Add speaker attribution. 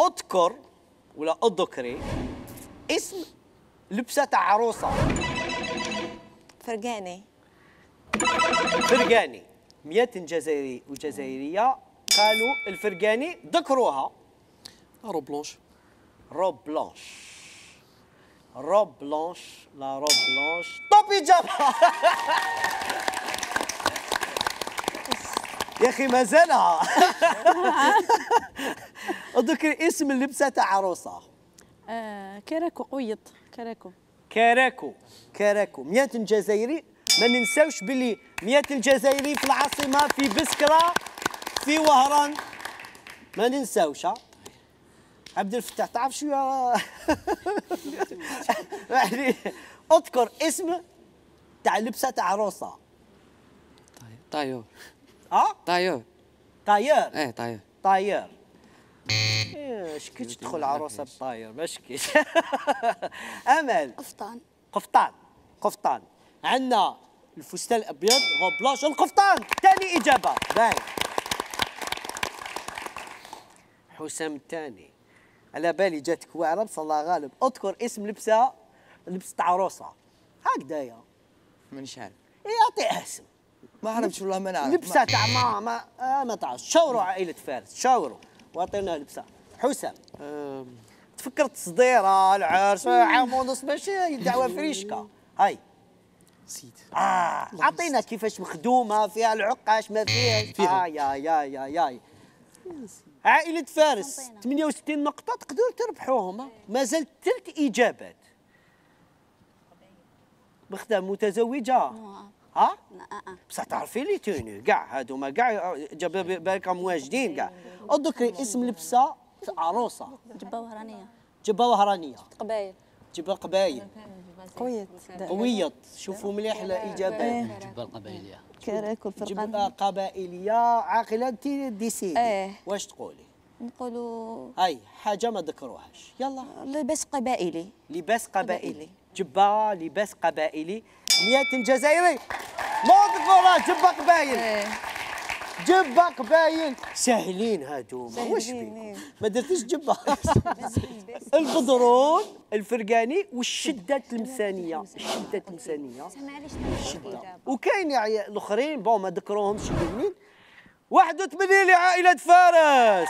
Speaker 1: أذكر ولا أذكري اسم لبسة تاع عروسة.
Speaker 2: فرقاني
Speaker 1: فرقاني 100 جزائري وجزائرية قالوا الفرقاني ذكروها.
Speaker 3: robe blanche.
Speaker 1: robe blanche robe blanche la robe blanche top إجابة. يا أخي ما زالها أذكر اسم اللبسة تاع عروسه
Speaker 4: آه كراكو قويط كراكو.
Speaker 1: كاراكو كاراكو 100 جزائري ما ننساوش باللي 100 جزائري في العاصمة في بسكرة في وهران. ما ننساوش ها. عبد الفتاح تعرف شو يا يعني أذكر اسم تاع لبسة تاع عروسه
Speaker 3: طايور طايور
Speaker 1: طاير
Speaker 3: إيه طايور
Speaker 1: طاير إيه، شكيتش تدخل عروسه بطاير ما شكيتش امل
Speaker 2: قفطان
Speaker 1: قفطان قفطان عندنا الفستان الابيض غوبلاش القفطان ثاني اجابه باين حسام الثاني على بالي جاتك واعره بس الله غالب اذكر اسم لبسه لبسه عروسه هكذايا
Speaker 3: مانيش عارف
Speaker 1: يعطي اسم
Speaker 3: ما عرفتش والله ما نعرف.
Speaker 1: لبسة تاع ما ما آه ما تعرفش شاوروا عائلة فارس شاوروا. واعطينا لبسة. حسام.
Speaker 3: أم،
Speaker 1: تفكر تصديره العرس عام ونص ماشي دعوة فريشكة. هاي.
Speaker 3: نسيت.
Speaker 1: آه عطينا كيفاش مخدومة فيها العقاش ما فيهاش.
Speaker 3: فيها.
Speaker 1: آه يا يا يا يا عائلة فارس 68 نقطة تقدروا تربحوهم. ها. ما زال ثلاث إجابات. مخدم متزوجة. ها؟ بصح تعرفي لي توني كاع هادوما كاع جاب بالك مواجدين كاع. اذكري اسم لبسة عروسة.
Speaker 2: جبة وهرانية.
Speaker 1: جبة وهرانية.
Speaker 2: قبايل.
Speaker 1: جبة قبايل.
Speaker 4: قويط
Speaker 1: قويط شوفوا مليح الإجابات
Speaker 5: الجبه القبائليه
Speaker 2: كراكو الفرقان
Speaker 1: جبة قبائلية عاقلة انت ديسيدي.
Speaker 2: إيه.
Speaker 1: واش تقولي؟
Speaker 2: نقولوا
Speaker 1: هاي حاجة ما ذكروهاش. يلا.
Speaker 2: لباس قبائلي.
Speaker 1: لباس قبائلي.
Speaker 2: قبائلي.
Speaker 1: جبة لباس قبائلي. 100 جزائري ما ذكروها جبة قبايل
Speaker 2: إيه.
Speaker 1: جبة قبايل ساهلين هادوما واش بيكم؟ ما درتيش جبة البدرون الفرقاني والشدة التلمسانية الشدة التلمسانية
Speaker 2: معليش
Speaker 1: شدة وكاين يعني الآخرين بون ما ذكروهمش الاثنين 81 لعائلة فارس.